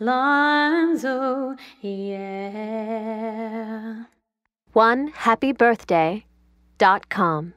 lonzo yeah. One happy birthday dot com.